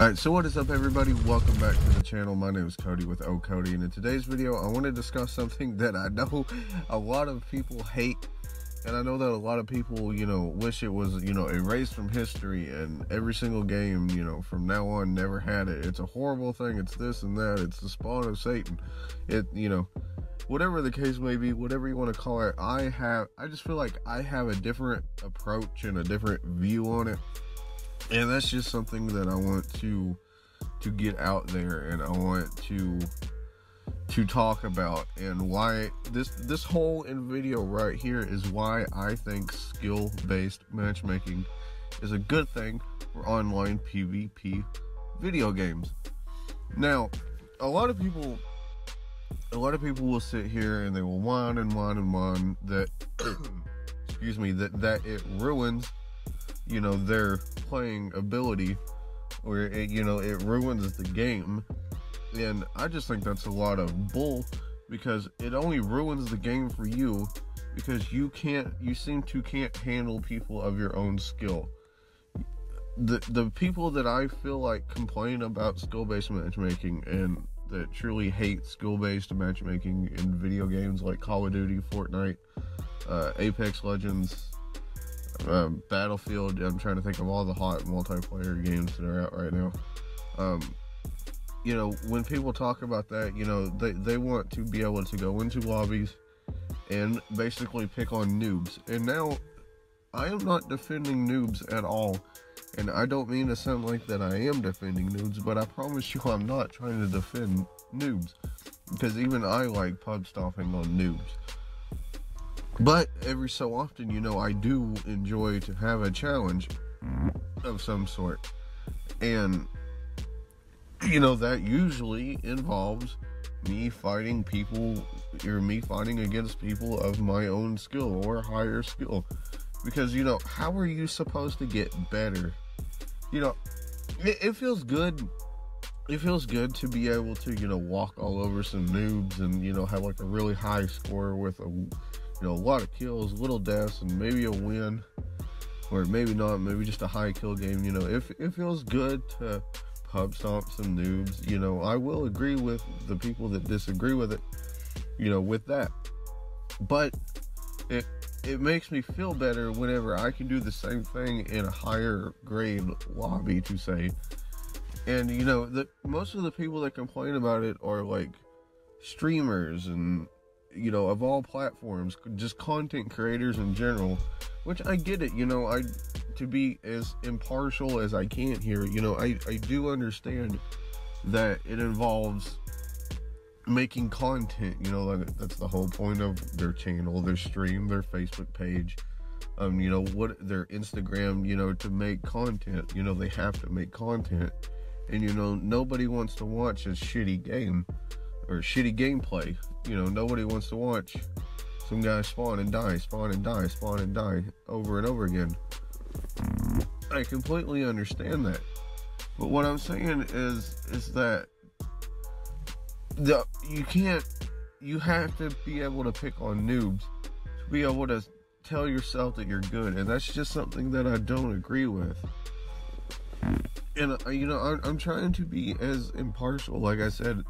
Alright, so what is up everybody? Welcome back to the channel. My name is Cody with oKodii and in today's video I want to discuss something that I know a lot of people hate and I know that a lot of people, you know, wish it was, you know, erased from history and every single game, you know, from now on never had it. It's a horrible thing. It's this and that. It's the spawn of Satan. It, you know, whatever the case may be, whatever you want to call it, I have I just feel like I have a different approach and a different view on it and that's just something that I want to to get out there and I want to to talk about and why this this whole in video right here is why I think skill based matchmaking is a good thing for online PvP video games. Now, a lot of people a lot of people will sit here and they will whine and whine and whine that excuse me that that it ruins you know their playing ability or it, you know it ruins the game. And i just think that's a lot of bull because it only ruins the game for you because you can't you seem to can't handle people of your own skill. The the people that i feel like complain about skill-based matchmaking and that truly hate skill-based matchmaking in video games like call of duty fortnite uh, apex legends um, Battlefield. I'm trying to think of all the hot multiplayer games that are out right now. Um, you know, when people talk about that, you know, they, they want to be able to go into lobbies and basically pick on noobs. And now, I am not defending noobs at all. And I don't mean to sound like that I am defending noobs, but I promise you I'm not trying to defend noobs. Because even I like pub stomping on noobs. But every so often, you know, I do enjoy to have a challenge of some sort. And, you know, that usually involves me fighting people or me fighting against people of my own skill or higher skill. Because, you know, how are you supposed to get better? You know, it, it feels good it feels good to be able to you know walk all over some noobs and you know have like a really high score with a you know, a lot of kills, little deaths, and maybe a win, or maybe not, maybe just a high kill game. You know, if it feels good to pub stomp some noobs, you know, I will agree with the people that disagree with it, you know, with that. But it it makes me feel better whenever I can do the same thing in a higher grade lobby to say. And you know, the most of the people that complain about it are like streamers and you know, of all platforms, just content creators in general, which I get it, you know, I to be as impartial as I can here, you know, I, I do understand that it involves making content, you know, like that's the whole point of their channel, their stream, their Facebook page, um, you know, what their Instagram, you know, to make content, you know, they have to make content. And you know, nobody wants to watch a shitty game or shitty gameplay. You know, nobody wants to watch some guy spawn and die, spawn and die, spawn and die over and over again. I completely understand that. But what I'm saying is is that the you can't you have to be able to pick on noobs to be able to tell yourself that you're good and that's just something that I don't agree with. And uh, you know, I'm trying to be as impartial like I said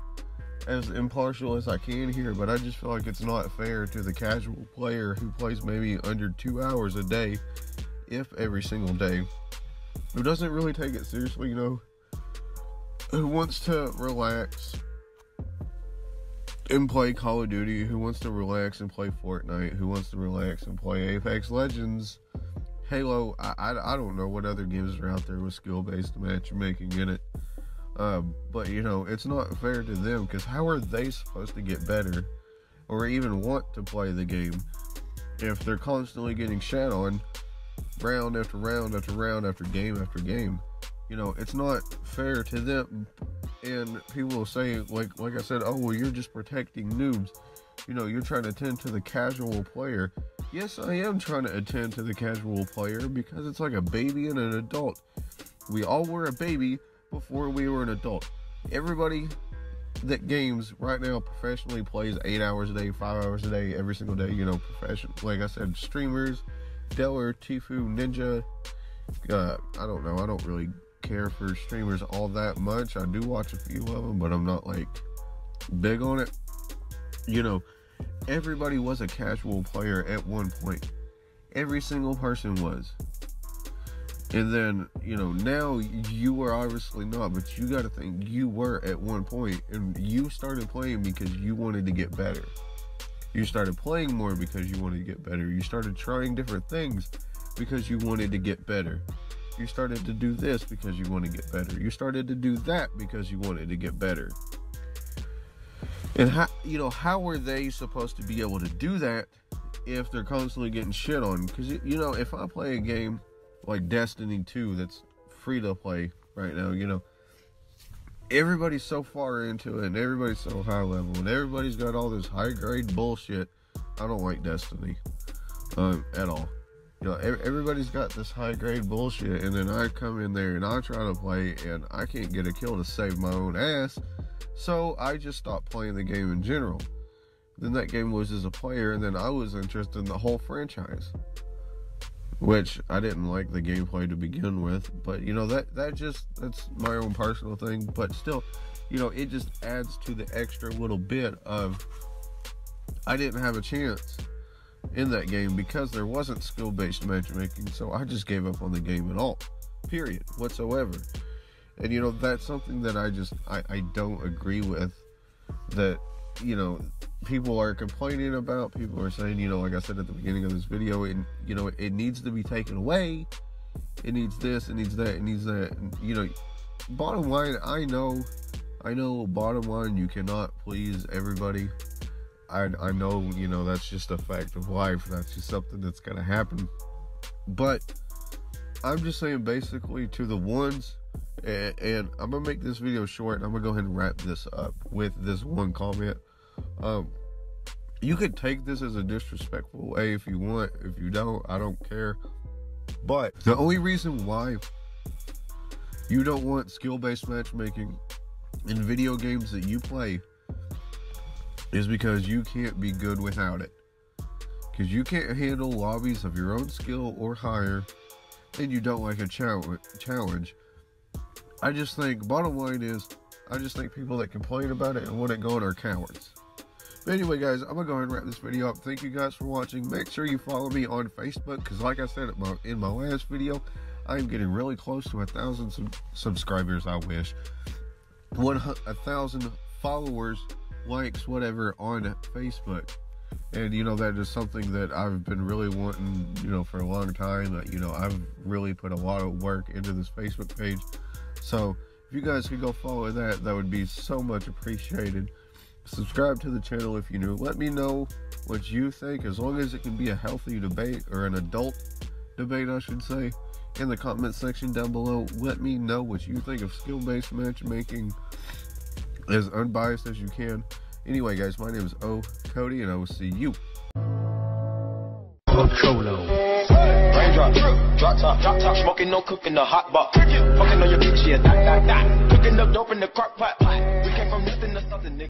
as impartial as I can here, but I just feel like it's not fair to the casual player who plays maybe under two hours a day, if every single day, who doesn't really take it seriously, you know, who wants to relax and play Call of Duty, who wants to relax and play Fortnite, who wants to relax and play Apex Legends, Halo. I, I, I don't know what other games are out there with skill based matchmaking in it. Um, but you know, it's not fair to them because how are they supposed to get better or even want to play the game if they're constantly getting shat on round after round after round after game after game? You know, it's not fair to them. And people will say, like, like I said, oh well, you're just protecting noobs. You know, you're trying to attend to the casual player. Yes, I am trying to attend to the casual player because it's like a baby and an adult. We all were a baby before we were an adult. Everybody that games right now professionally plays eight hours a day, five hours a day, every single day. You know, professional. Like I said, streamers, Dellor, Tfue, Ninja. Uh, I don't know. I don't really care for streamers all that much. I do watch a few of them, but I'm not like big on it. You know, everybody was a casual player at one point. Every single person was. And then, you know, now you were obviously not, but you got to think you were at one point and you started playing because you wanted to get better. You started playing more because you wanted to get better. You started trying different things because you wanted to get better. You started to do this because you want to get better. You started to do that because you wanted to get better. And how, you know, how were they supposed to be able to do that if they're constantly getting shit on? Because, you know, if I play a game like Destiny 2 that's free to play right now, you know. Everybody's so far into it and everybody's so high level and everybody's got all this high grade bullshit. I don't like Destiny um, at all. You know, everybody's got this high grade bullshit, and then I come in there and I try to play, and I can't get a kill to save my own ass. So I just stopped playing the game in general. Then that game was as a player, and then I was interested in the whole franchise which I didn't like the gameplay to begin with. But you know that that just that's my own personal thing. But still, you know, it just adds to the extra little bit of I didn't have a chance in that game because there wasn't skill based matchmaking. So I just gave up on the game at all, period, whatsoever. And you know that's something that I just I, I don't agree with. That you know people are complaining about. People are saying, you know, like I said at the beginning of this video, and you know, it needs to be taken away. It needs this, it needs that, it needs that. And, you know, bottom line, I know, I know, bottom line, you cannot please everybody. I, I know, you know, that's just a fact of life. That's just something that's going to happen. But I'm just saying, basically, to the ones, and, and I'm to make this video short, I'm to go ahead and wrap this up with this one comment um, you could take this as a disrespectful way if you want. If you don't, I don't care. But the only reason why you don't want skill based matchmaking in video games that you play is because you can't be good without it. Because you can't handle lobbies of your own skill or higher, and you don't like a challenge. I just think, bottom line is, I just think people that complain about it and want it going are cowards. But anyway, guys, I'm gonna go ahead and wrap this video up. Thank you guys for watching. Make sure you follow me on Facebook because, like I said my, in my last video, I am getting really close to a thousand sub- subscribers. I wish one a thousand followers, likes, whatever on Facebook. And you know that is something that I've been really wanting, you know, for a long time. You know, I've really put a lot of work into this Facebook page. So if you guys could go follow that, that would be so much appreciated. Subscribe to the channel if you're new. Let me know what you think, as long as it can be a healthy debate or an adult debate, I should say, in the comment section down below. Let me know what you think of skill based matchmaking as unbiased as you can. Anyway, guys, my name is O Cody, and I will see you. Drop top, drop top, smoking, no cooking, the hot box. On your bitch, yeah. Cooking up dope in the crock pot. We came from nothing to something, nigga.